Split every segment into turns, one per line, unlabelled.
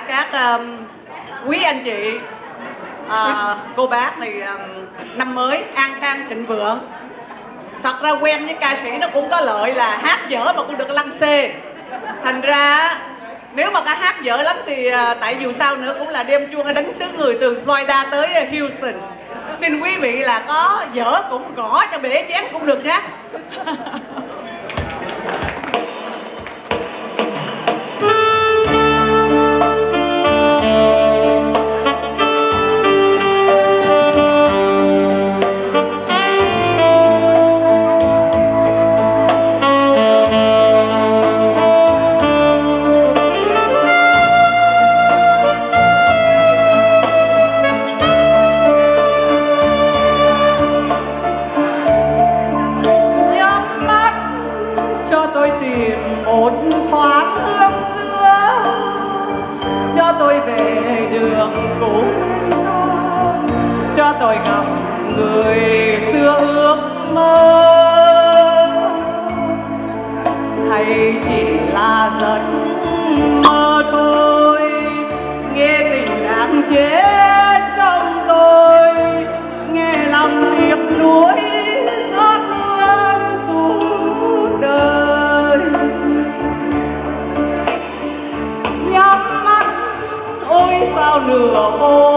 cả các um, quý anh chị uh, cô bác thì um, năm mới an khang thịnh vượng. Thật ra quen với ca sĩ nó cũng có lợi là hát dở mà cũng được lăng xê. Thành ra nếu mà ca hát dở lắm thì uh, tại dù sao nữa cũng là đem chuông đánh xứ người từ Florida tới Houston. Xin quý vị là có dở cũng gõ cho bể chén cũng được hát. sao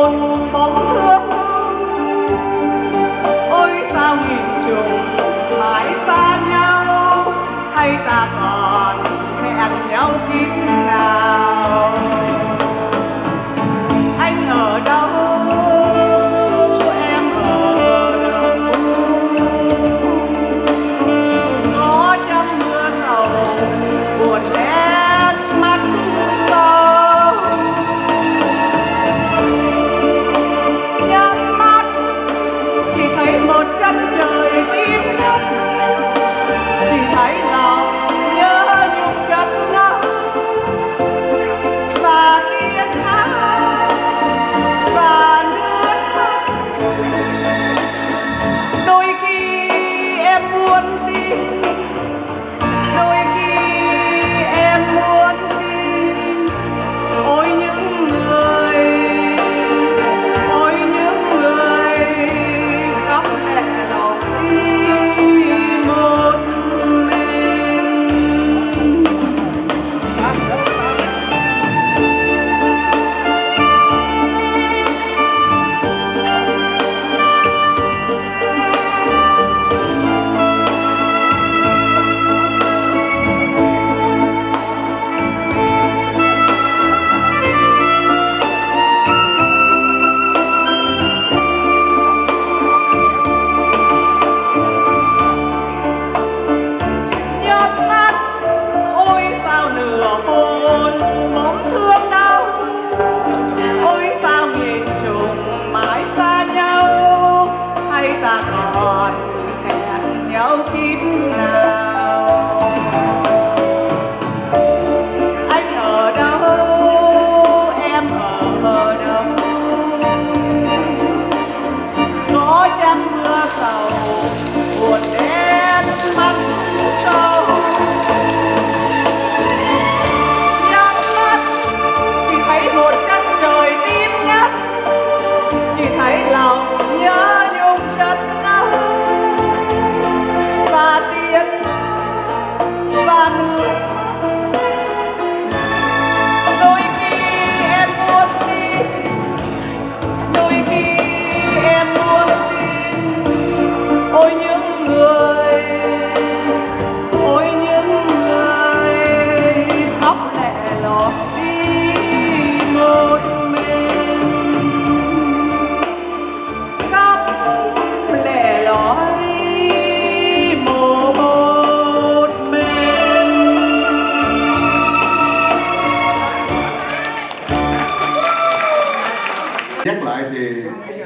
thì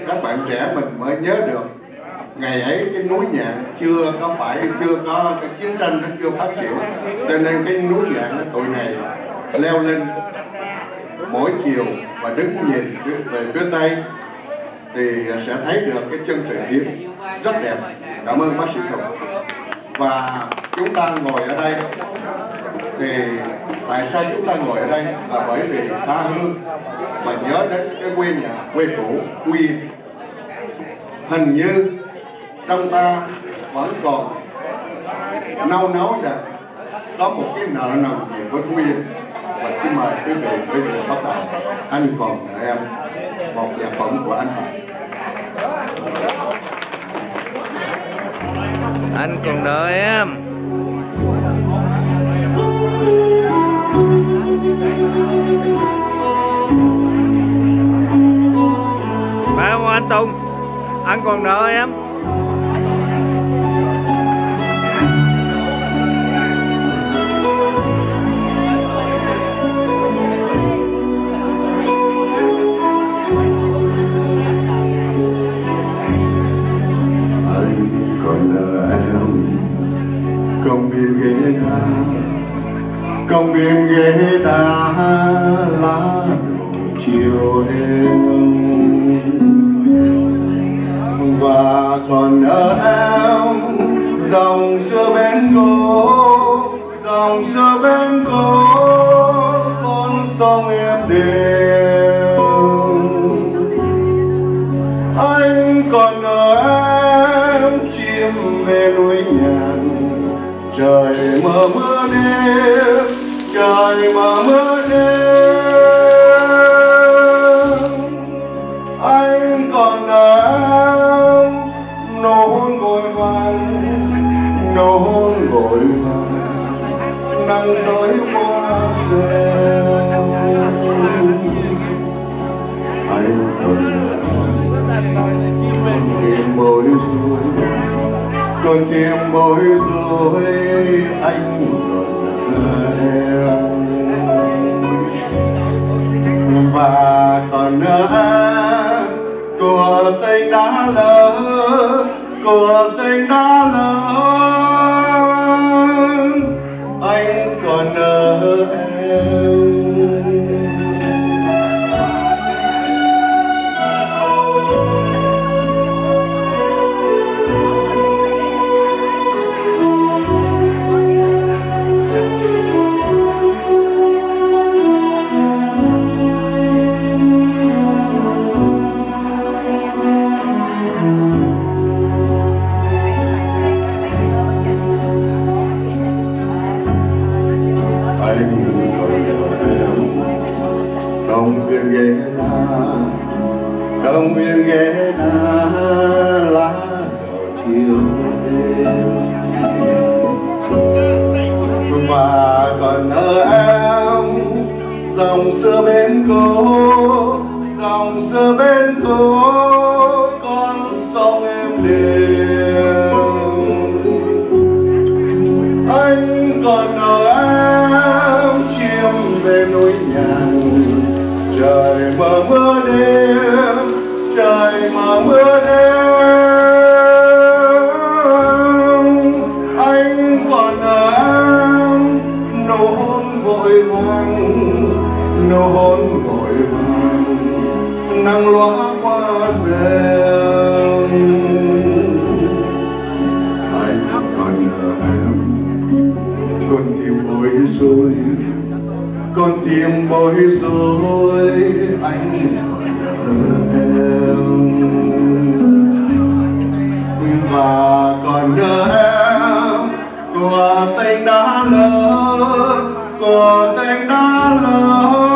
các bạn trẻ mình mới nhớ được. Ngày ấy cái núi nhạn chưa có phải, chưa có cái chiến tranh nó chưa phát triển. Cho nên cái núi nhạn nó tụi này leo lên mỗi chiều và đứng nhìn về phía tây thì sẽ thấy được cái chân trời hiếm rất đẹp. Cảm ơn bác sĩ Tùng. Và chúng ta ngồi ở đây thì tại sao chúng ta ngồi ở đây là bởi vì tha hương và nhớ đến cái quê nhà, quê cũ, quê. hình như trong ta vẫn còn nâu nấu rằng có một cái nợ nần gì với quê Yên. Và xin mời quý vị bây giờ bắt đầu anh còn nợ em, một nhạc phẩm của anh Hoàng
anh còn nợ em. Phải không anh Tùng? Anh còn
nợ em? Bối rối. Con tim bối rối anh còn em. Dòng xưa bên cô, dòng xưa bên cô, con sông em liền. Anh còn ở em chiêm về núi nhàn, trời mà mưa đêm, trời mà mưa đêm. Nắng lóa qua rèm anh còn nhớ em con tim bối rối. Con tim bối rối. Anh còn nợ em. Và còn nhớ em. Của tình đã lỡ của tình đã lỡ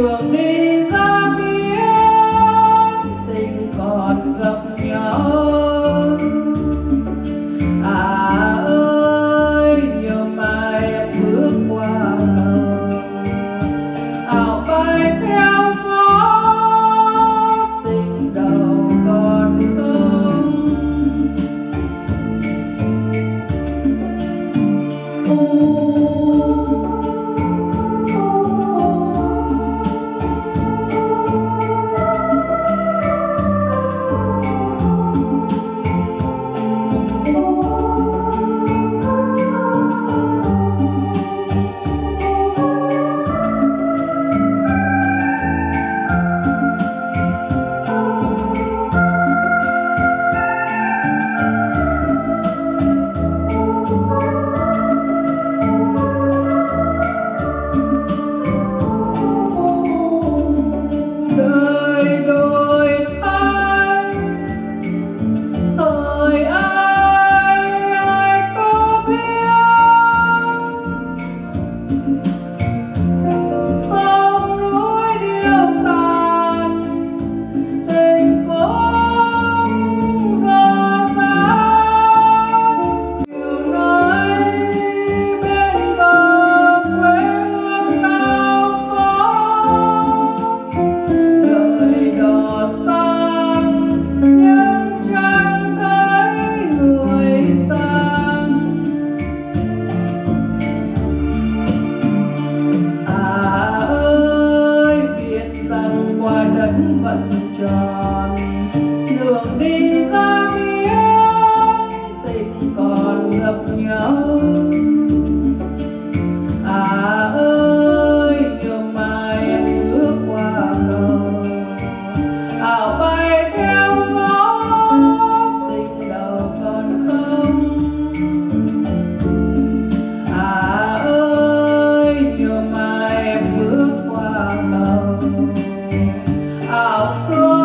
love me. Oh.